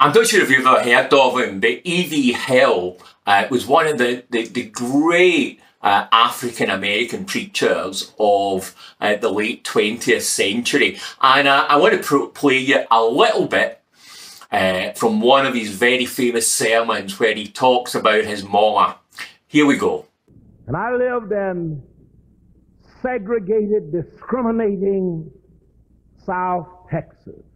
I'm not sure if you've ever heard of him, but E.V. Hill uh, was one of the, the, the great uh, African American preachers of uh, the late 20th century. And uh, I want to play you a little bit uh, from one of his very famous sermons where he talks about his mama. Here we go. And I lived in segregated, discriminating South Texas.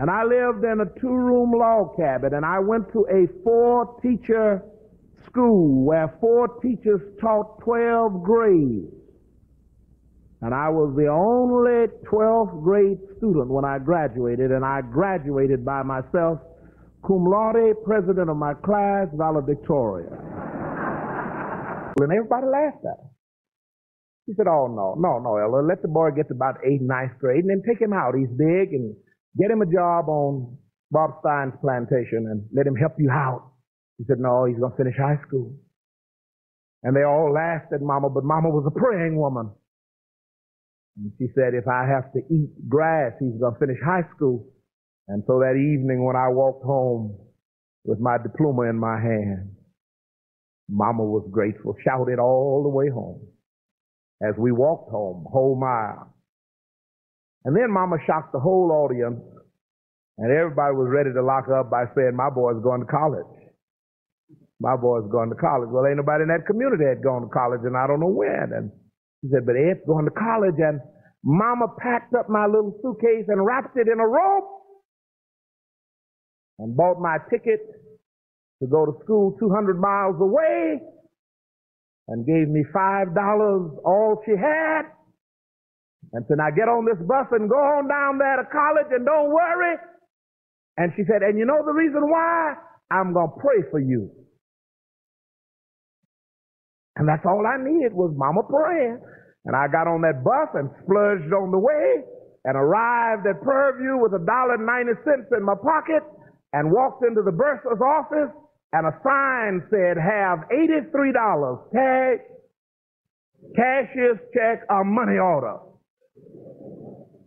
And I lived in a two room log cabin and I went to a four teacher school where four teachers taught 12 grades. And I was the only 12th grade student when I graduated, and I graduated by myself, cum laude, president of my class, valedictorian. and everybody laughed at him. He said, Oh, no, no, no, Ella, let the boy get to about eighth, ninth grade, and then take him out. He's big and Get him a job on Bob Stein's plantation and let him help you out. He said, no, he's going to finish high school. And they all laughed at Mama, but Mama was a praying woman. And she said, if I have to eat grass, he's going to finish high school. And so that evening when I walked home with my diploma in my hand, Mama was grateful, shouted all the way home. As we walked home, oh whole mile, and then Mama shocked the whole audience, and everybody was ready to lock up by saying, My boy's going to college. My boy's going to college. Well, ain't nobody in that community had gone to college, and I don't know when. And he said, But Ed's going to college, and Mama packed up my little suitcase and wrapped it in a rope and bought my ticket to go to school 200 miles away and gave me $5, all she had. And said, now get on this bus and go on down there to college and don't worry. And she said, and you know the reason why? I'm going to pray for you. And that's all I needed was mama praying. And I got on that bus and splurged on the way and arrived at Prairie View with a dollar ninety cents in my pocket and walked into the bursar's office and a sign said have $83 cash, cashier's check or money order.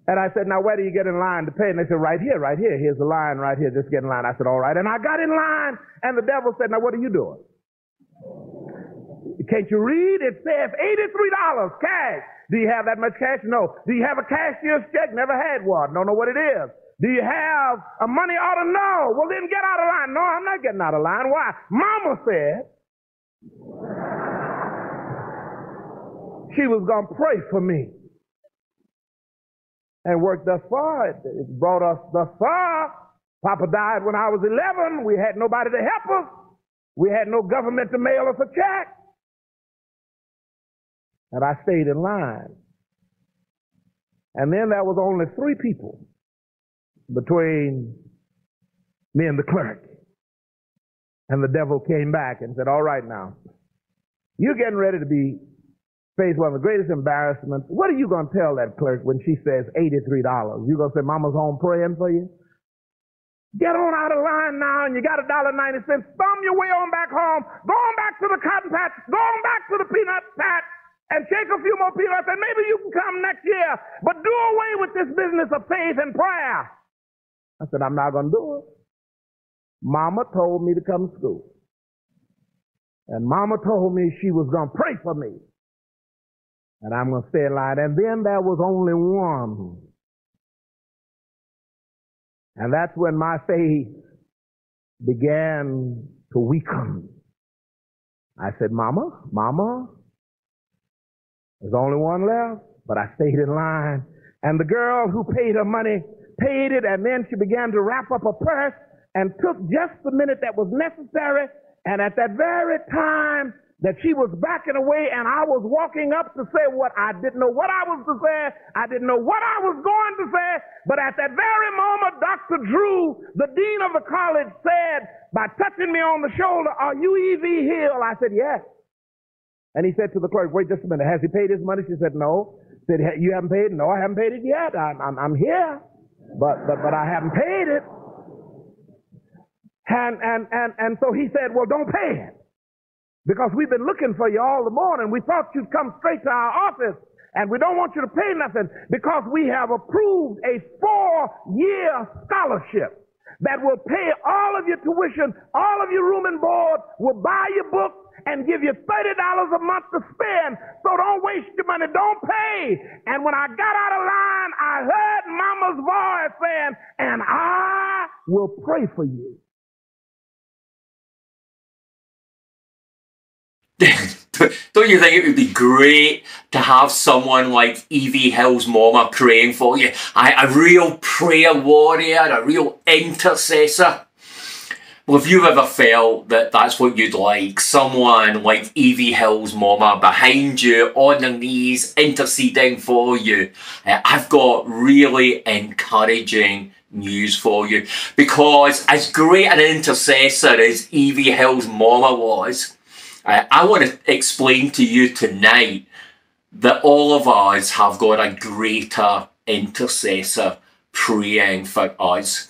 And I said, now where do you get in line to pay? And they said, right here, right here. Here's the line right here. Just get in line. I said, all right. And I got in line and the devil said, now what are you doing? Can't you read? It says $83 cash. Do you have that much cash? No. Do you have a cashier's check? Never had one. Don't know what it is. Do you have a money order? No. Well, then get out of line. No, I'm not getting out of line. Why? Mama said she was going to pray for me and worked thus far. It, it brought us thus far. Papa died when I was 11. We had nobody to help us. We had no government to mail us a check. And I stayed in line. And then there was only three people between me and the clerk. And the devil came back and said, all right now, you're getting ready to be face one of the greatest embarrassments. What are you going to tell that clerk when she says $83? You going to say, Mama's home praying for you? Get on out of line now and you got a dollar ninety cents. Thumb your way on back home. Go on back to the cotton patch. Go on back to the peanut patch and shake a few more peanuts and maybe you can come next year. But do away with this business of faith and prayer. I said, I'm not going to do it. Mama told me to come to school. And mama told me she was going to pray for me. And I'm going to stay in line. And then there was only one. And that's when my faith began to weaken. I said, Mama, Mama, there's only one left. But I stayed in line. And the girl who paid her money paid it. And then she began to wrap up her purse and took just the minute that was necessary. And at that very time, that she was backing away and I was walking up to say what I didn't know what I was to say. I didn't know what I was going to say. But at that very moment, Dr. Drew, the dean of the college said, by touching me on the shoulder, are you E.V. Hill? I said, yes. And he said to the clerk, wait just a minute. Has he paid his money? She said, no. Said, you haven't paid? No, I haven't paid it yet. I'm, I'm, I'm here, but, but, but I haven't paid it. And, and, and, and so he said, well, don't pay it. Because we've been looking for you all the morning. We thought you'd come straight to our office and we don't want you to pay nothing because we have approved a four year scholarship. that will pay all of your tuition, all of your room and board, will buy your books and give you $30 a month to spend. So don't waste your money. Don't pay. And when I got out of line, I heard mama's voice saying, and I will pray for you. Don't you think it would be great to have someone like E.V. Hill's mama praying for you? A, real prayer warrior, a real intercessor. Well, if you've ever felt that that's what you'd like, someone like E.V. Hill's mama behind you, on their knees, interceding for you, uh, I've got really encouraging news for you. Because as great an intercessor as E.V. Hill's mama was, uh, I want to explain to you tonight that all of us have got a greater intercessor praying for us.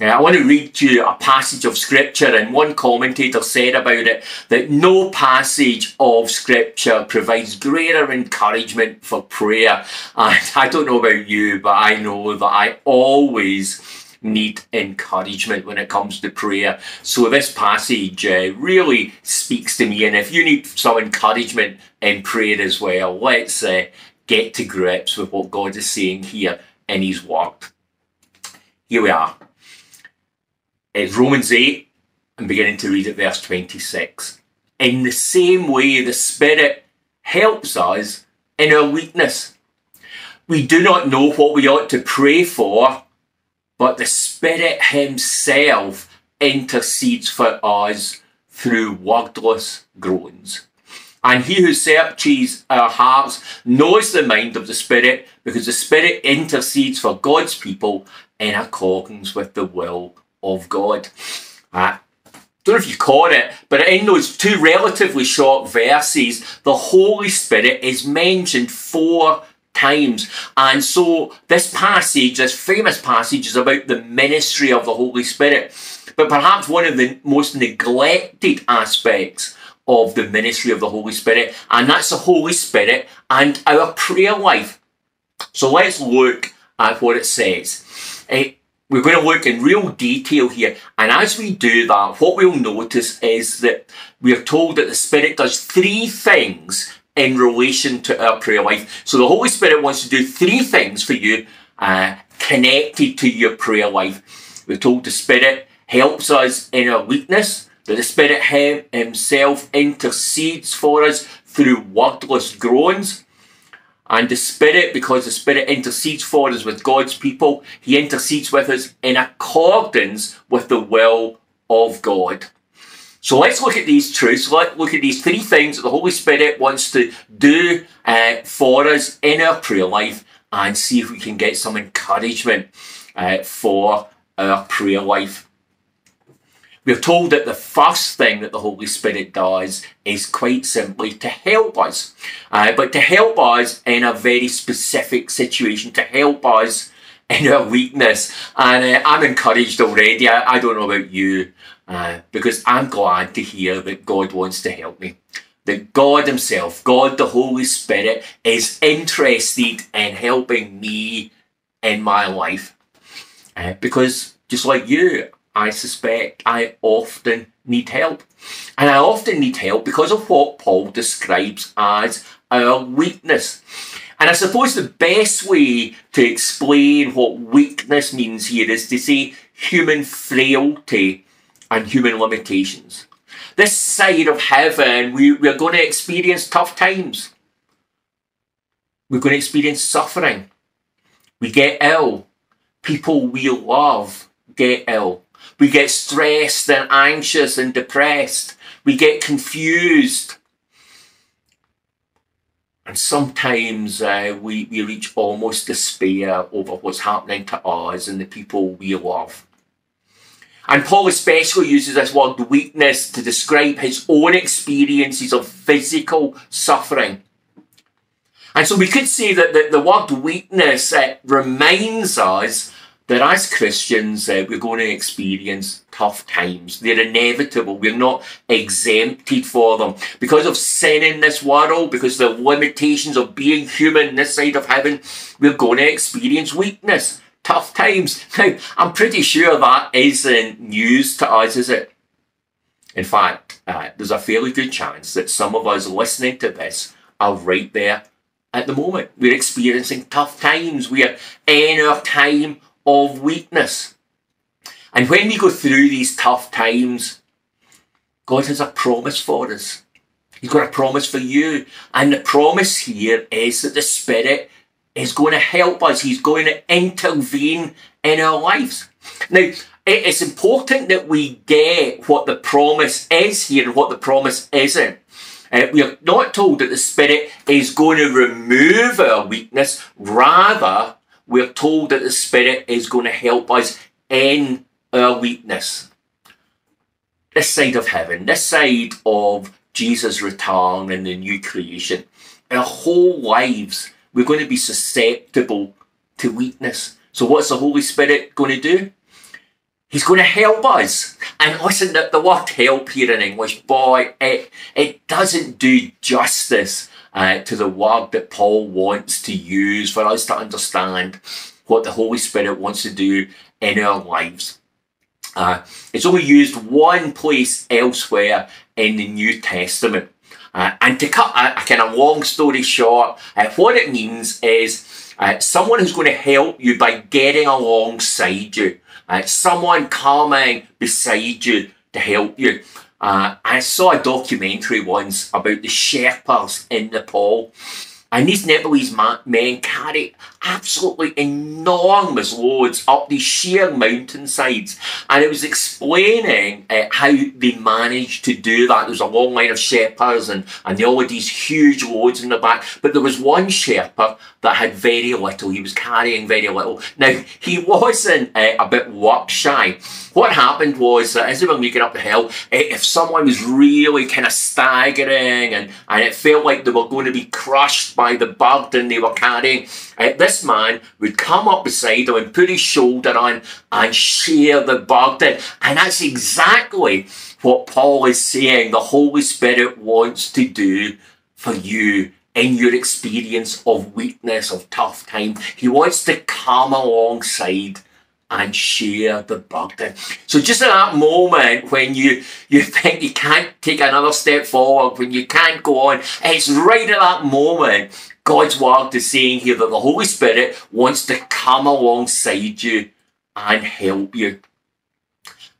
Now, I want to read you a passage of scripture, and one commentator said about it that no passage of scripture provides greater encouragement for prayer. And I don't know about you, but I know that I always need encouragement when it comes to prayer. So this passage uh, really speaks to me. And if you need some encouragement in prayer as well, let's uh, get to grips with what God is saying here in His Word. Here we are. It's Romans 8. I'm beginning to read at verse 26. In the same way, the Spirit helps us in our weakness. We do not know what we ought to pray for but the Spirit Himself intercedes for us through wordless groans. And he who searches our hearts knows the mind of the Spirit because the Spirit intercedes for God's people in accordance with the will of God. I don't know if you caught it, but in those two relatively short verses, the Holy Spirit is mentioned four times. And so this passage, this famous passage, is about the ministry of the Holy Spirit. But perhaps one of the most neglected aspects of the ministry of the Holy Spirit, and that's the Holy Spirit and our prayer life. So let's look at what it says. Uh, we're going to look in real detail here, and as we do that, what we'll notice is that we are told that the Spirit does three things in relation to our prayer life. So the Holy Spirit wants to do three things for you uh, connected to your prayer life. We're told the Spirit helps us in our weakness, that the Spirit Himself intercedes for us through wordless groans. And the Spirit, because the Spirit intercedes for us with God's people, He intercedes with us in accordance with the will of God. So let's look at these truths. Let's look at these three things that the Holy Spirit wants to do uh, for us in our prayer life and see if we can get some encouragement uh, for our prayer life. We're told that the first thing that the Holy Spirit does is quite simply to help us, uh, but to help us in a very specific situation, to help us in our weakness. And uh, I'm encouraged already. I, I, don't know about you, because I'm glad to hear that God wants to help me. That God Himself, God the Holy Spirit, is interested in helping me in my life. Uh, because just like you, I suspect I often need help. And I often need help because of what Paul describes as our weakness. And I suppose the best way to explain what weakness means here is to say human frailty and human limitations. This side of heaven, we, we're going to experience tough times. We're going to experience suffering. We get ill. People we love get ill. We get stressed and anxious and depressed. We get confused. And sometimes uh, we, we reach almost despair over what's happening to us and the people we love. And Paul especially uses this word weakness to describe his own experiences of physical suffering. And so we could say that the, the word weakness uh, reminds us that as Christians, uh, we're going to experience tough times. They're inevitable. We're not exempted for them. Because of sin in this world, because the limitations of being human this side of heaven, we're going to experience weakness, tough times. Now, I'm pretty sure that isn't news to us, is it? In fact, uh, there's a fairly good chance that some of us listening to this are right there at the moment. We're experiencing tough times. We are in our time of weakness. And when we go through these tough times, God has a promise for us. He's got a promise for you. And the promise here is that the Spirit is going to help us. He's going to intervene in our lives. Now, it's important that we get what the promise is here and what the promise isn't. Uh, we are not told that the Spirit is going to remove our weakness. Rather, we're told that the Spirit is going to help us in our weakness. This side of heaven, this side of Jesus' return and the new creation, our whole lives, we're going to be susceptible to weakness. So, what's the Holy Spirit going to do? He's going to help us. And listen, the, the word help here in English, boy, it, it doesn't do justice uh, to the word that Paul wants to use for us to understand what the Holy Spirit wants to do in our lives. Uh, it's only used one place elsewhere in the New Testament. Uh, and to cut a, a, kind of long story short, uh, what it means is uh, someone who's going to help you by getting alongside you uh, someone coming beside you to help you. Uh, I saw a documentary once about the Sherpas in Nepal and these Nepalese men carry absolutely enormous loads up these sheer mountainsides. And it was explaining uh, how they managed to do that. There was a long line of Sherpas and, and they all had these huge loads in the back. But there was one Sherpa that had very little. He was carrying very little. Now, he wasn't uh, a bit work shy. What happened was that as they were making up the hill, if someone was really kind of staggering and, and it felt like they were going to be crushed by the burden they were carrying, uh, this man would come up beside them and put his shoulder on and share the burden. And that's exactly what Paul is saying the Holy Spirit wants to do for you in your experience of weakness, of tough time. He wants to come alongside and share the burden. So just at that moment when you, you think you can't take another step forward, when you can't go on, it's right at that moment God's word is saying here that the Holy Spirit wants to come alongside you and help you.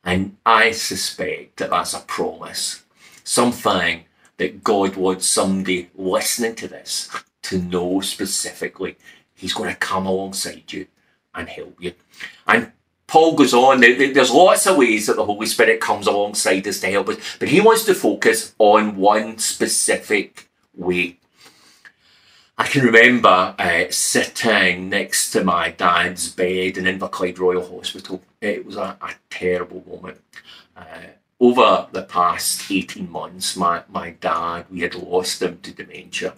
And I suspect that that's a promise. Something that God wants somebody listening to this to know specifically. He's going to come alongside you and help you. And Paul goes on, there's lots of ways that the Holy Spirit comes alongside us to help us, but he wants to focus on one specific way. I can remember uh, sitting next to my dad's bed in Inverclyde Royal Hospital. It was a, a terrible moment. Uh, over the past 18 months, my, my dad, we had lost him to dementia.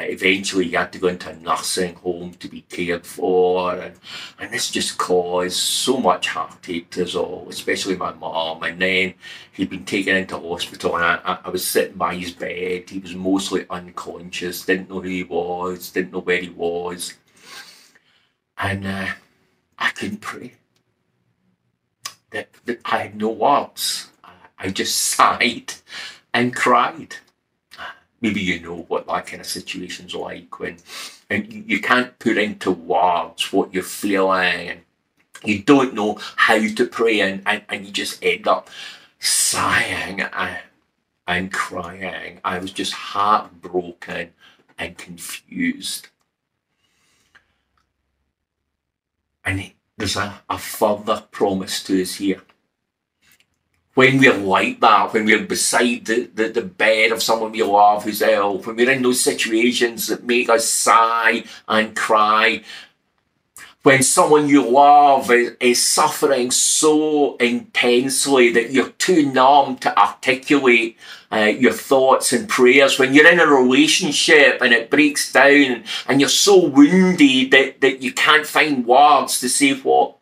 Eventually, he had to go into a nursing home to be cared for, and, and this just caused so much heartache to us all, especially my mum. And then he'd been taken into hospital, and I, I was sitting by his bed. He was mostly unconscious, didn't know who he was, didn't know where he was. And uh, I couldn't pray. That, that I had no words. I just sighed and cried maybe you know what that kind of situation's like when and you can't put into words what you're feeling and you don't know how to pray and, and, and you just end up sighing and, and crying. I was just heartbroken and confused. And there's a, a further promise to us here when we're like that, when we're beside the, the, the, bed of someone we love who's ill, when we're in those situations that make us sigh and cry, when someone you love is, is suffering so intensely that you're too numb to articulate uh, your thoughts and prayers, when you're in a relationship and it breaks down and you're so wounded that, that you can't find words to say what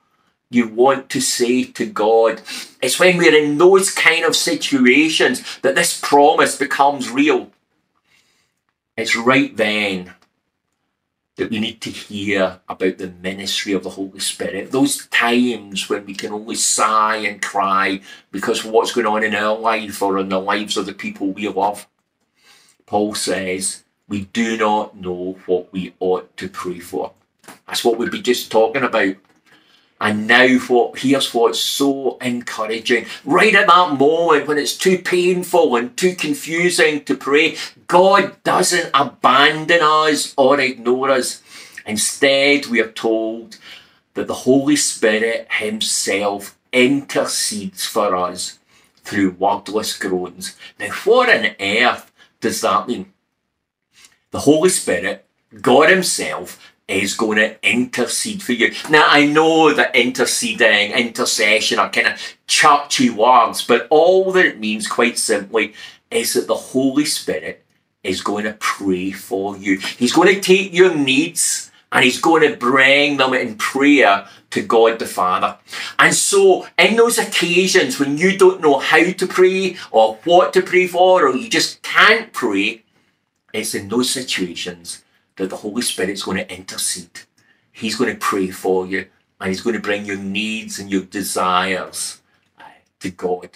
you want to say to God. It's when we're in those kind of situations that this promise becomes real. It's right then that we need to hear about the ministry of the Holy Spirit. Those times when we can only sigh and cry because of what's going on in our life or in the lives of the people we love. Paul says, we do not know what we ought to pray for. That's what we've been just talking about. And now what here's what's so encouraging. Right at that moment when it's too painful and too confusing to pray, God doesn't abandon us or ignore us. Instead, we are told that the Holy Spirit Himself intercedes for us through wordless groans. Now, what on earth does that mean? The Holy Spirit, God Himself, is going to intercede for you. Now, I know that interceding, intercession are kind of churchy words, but all that it means, quite simply, is that the Holy Spirit is going to pray for you. He's going to take your needs and he's going to bring them in prayer to God the Father. And so, in those occasions when you don't know how to pray or what to pray for, or you just can't pray, it's in those situations that the Holy Spirit's going to intercede. He's going to pray for you and He's going to bring your needs and your desires uh, to God.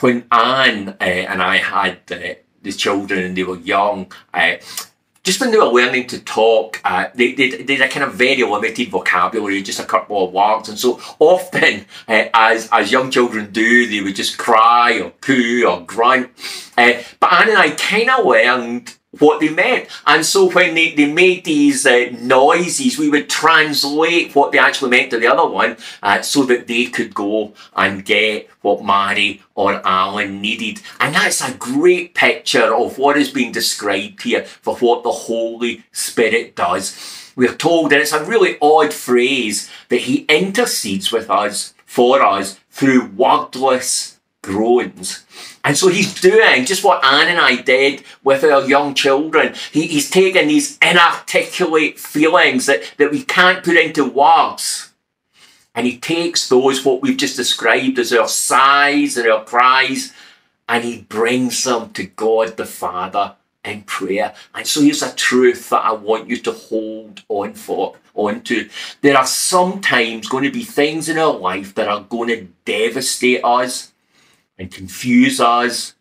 When Anne uh, and I had uh, the children and they were young, just when they were learning to talk, uh, they, they, they had a kind of very limited vocabulary, just a couple of words. And so often, uh, as, as young children do, they would just cry or coo or grunt. Uh, but Anne and I kind of learned what they meant. And so when they, they made these uh, noises, we would translate what they actually meant to the other one uh, so that they could go and get what Mary or Alan needed. And that's a great picture of what is being described here for what the Holy Spirit does. We're told, and it's a really odd phrase, that he intercedes with us, for us, through wordless groans. And so he's doing just what Anne and I did with our young children. He, he's taking these inarticulate feelings that, that we can't put into words. And he takes those, what we've just described as our sighs and our cries, and he brings them to God the Father in prayer. And so here's a truth that I want you to hold on for, on to. There are sometimes going to be things in our life that are going to devastate us and confuse us,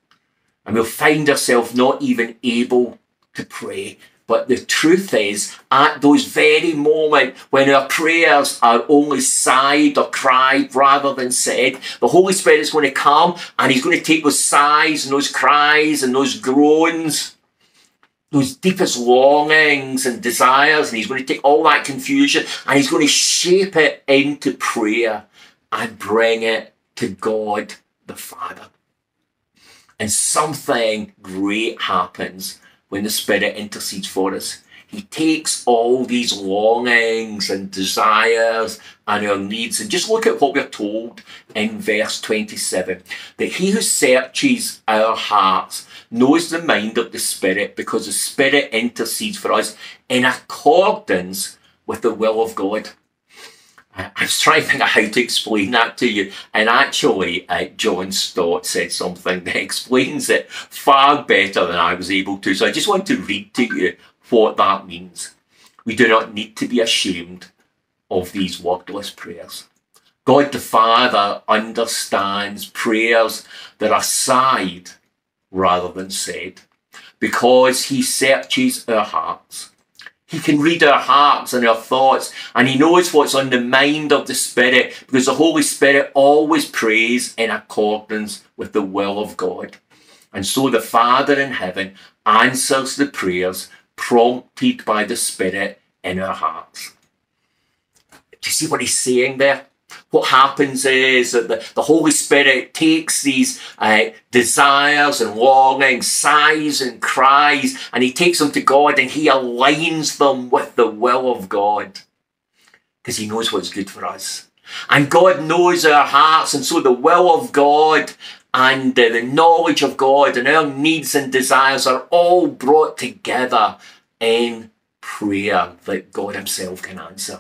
and we'll find ourselves not even able to pray. But the truth is, at those very moments when our prayers are only sighed or cried rather than said, the Holy Spirit is going to come and He's going to take those sighs and those cries and those groans, those deepest longings and desires, and He's going to take all that confusion and He's going to shape it into prayer and bring it to God the Father. And something great happens when the Spirit intercedes for us. He takes all these longings and desires and our needs, and just look at what we're told in verse 27 that he who searches our hearts knows the mind of the Spirit because the Spirit intercedes for us in accordance with the will of God. I was trying to think of how to explain that to you, and actually, uh, John Stott said something that explains it far better than I was able to. So I just want to read to you what that means. We do not need to be ashamed of these wordless prayers. God the Father understands prayers that are sighed rather than said because he searches our hearts. He can read our hearts and our thoughts, and He knows what's on the mind of the Spirit because the Holy Spirit always prays in accordance with the will of God. And so the Father in heaven answers the prayers prompted by the Spirit in our hearts. Do you see what He's saying there? What happens is that the, the Holy Spirit takes these uh, desires and longings, sighs and cries, and he takes them to God and he aligns them with the will of God because he knows what's good for us. And God knows our hearts, and so the will of God and uh, the knowledge of God and our needs and desires are all brought together in prayer that God Himself can answer.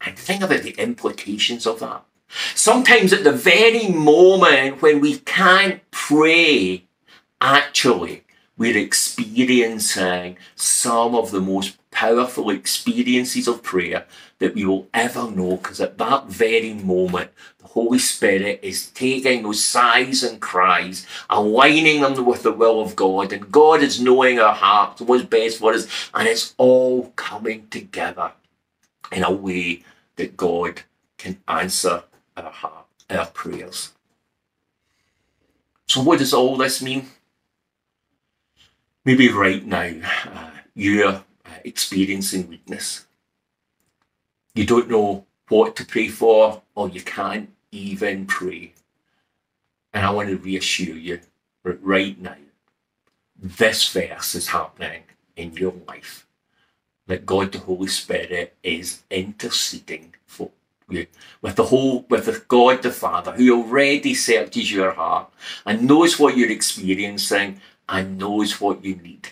And think about the implications of that. Sometimes at the very moment when we can't pray, actually, we're experiencing some of the most powerful experiences of prayer that we will ever know because at that very moment, the Holy Spirit is taking those sighs and cries, aligning them with the will of God, and God is knowing our hearts, what's best for us, and it's all coming together in a way that God can answer our heart, our prayers. So, what does all this mean? Maybe right now uh, you're uh, experiencing weakness. You don't know what to pray for, or you can't even pray. And I want to reassure you that right now, this verse is happening in your life. That God the Holy Spirit is interceding for you with the whole with the God the Father who already searches your heart and knows what you're experiencing and knows what you need.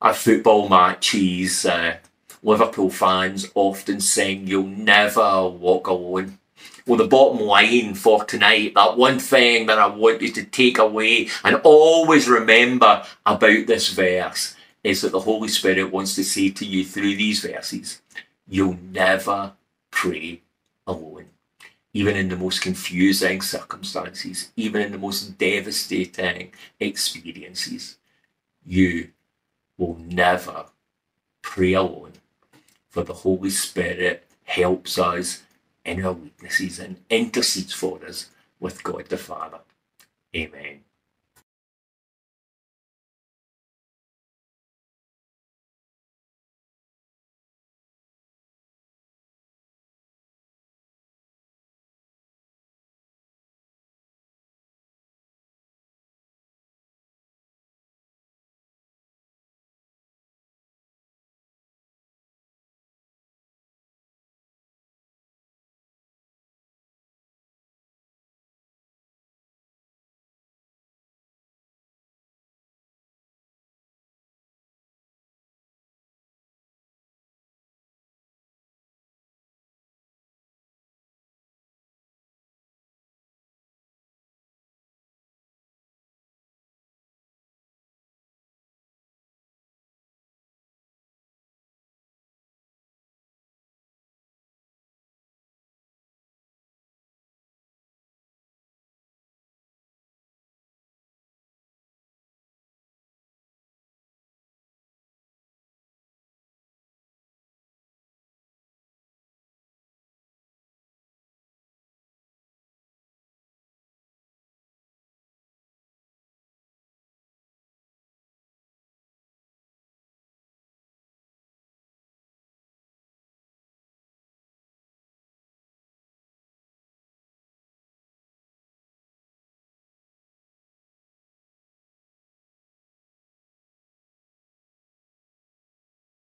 At football matches, uh, Liverpool fans often sing, You'll never walk alone. Well, the bottom line for tonight, that one thing that I want you to take away and always remember about this verse is that the Holy Spirit wants to say to you through these verses, You'll never pray alone. Even in the most confusing circumstances, even in the most devastating experiences, you will never pray alone for the Holy Spirit helps us in our weaknesses and intercedes for us with God the Father. Amen.